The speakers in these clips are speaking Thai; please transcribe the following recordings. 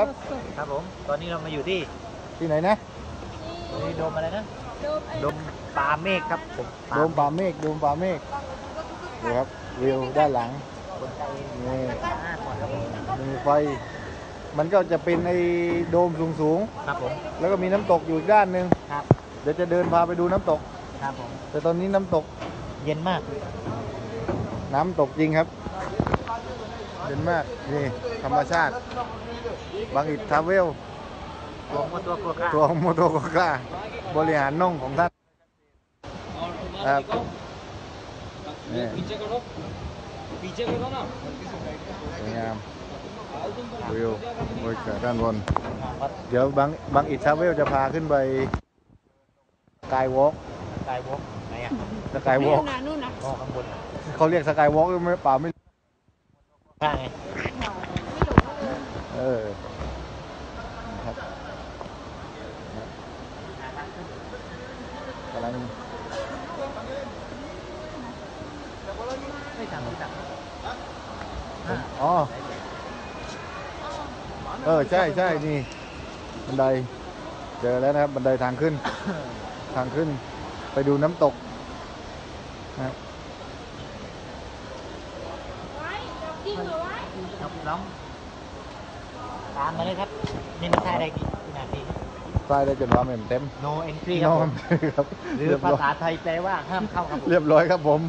ครับครับผม ตอนนี้เรามาอยู่ที่ที่ไหนนะนี่โดมอะไรนะ โดมไอ้โดมปาเมฆครับผมโดมป่าเมฆ โดมป่าเมฆนี่ครับวิวด้านหลังคนไทยนี่ห้าคนครับผมมีไฟ มันก็จะเป็นไอ้โดมสูงครับผมๆแล้วก็มีน้ำตกอยู่อีกด้านหนึ่งครับ เดี๋ยวจะเดินพาไปดูน้ำตก ครับผม แต่ตอนนี้น้ำตก เย็นมาก น้ำตกจริงครับ เดนมาร์กนี่ธรรมชาติ บางอิดทาเวลตัวมตักัาตัวโมโตโกคาบริหารน่องของท่านครับนี่สวยงามวิวบริการด้านบน เดี๋ยวบางบางอิดทาเวลจะพาขึ้นไปสกายวอล์กสกายวอล์กไหนอะสกายวอล์กนู่นนะข้างบนเขาเรียกสกายวอล์กไม่ป่าไม่ ไงเออนะครับกำลังไม่ทางไม่ทางอ๋อ เออ ใช่ใช่นี่ บันได เจอแล้วนะครับ บันไดทางขึ้น ทางขึ้น ไปดูน้ำตกนะครับ จริงเหรอวะน้องน้องตามมาเลยครับนี่มันท่าได้กี่นาทีใต้ได้จนว่าเมมเต็ม no entry ครับผมครับหรือเรียบภาร้อยษาไทยแปลว่าห้ามเข้าครับผมเรียบร้อยครับผม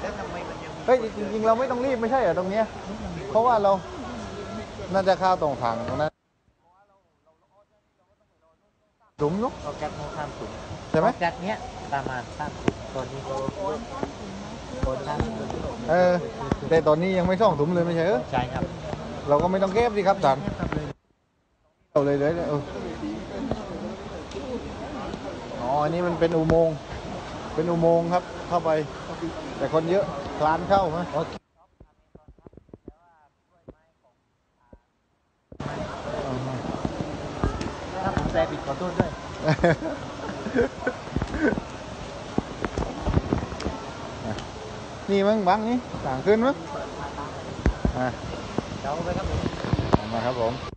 แล้วทำไมมันยังมีเฮ้ยจริงๆเราไม่ต้องรีบไม่ใช่เหรอตรงเนี้ยเพราะว่าเราน่าจะเข้าตรงถังตรงนั้น ถุงเนุ๊กออกจากโมข้ามสูงใช่ไหมออกจากเนี้ยประมาณข้ามสูงตอนนี้ก็คนข้ามสูงเออ แต่ตอนนี้ยังไม่ช่องถุงเลยไม่ใช่เหรอใช่ครับ เราก็ไม่ต้องเก็บสิครับสันครับเลยเอาเลยเลยเอออ๋ออันนี้มันเป็นอุโมงค์เป็นอุโมงค์ครับ เข้าไป แต่คนเยอะคลานเข้าไหม โอเค อ่าฮะ ถ้าผมแปลผิดขอโทษด้วย นี่มั้งบังนี่ต่างขึ้นมั้งอะเดี๋ยวไปครับผมเอามาครับผม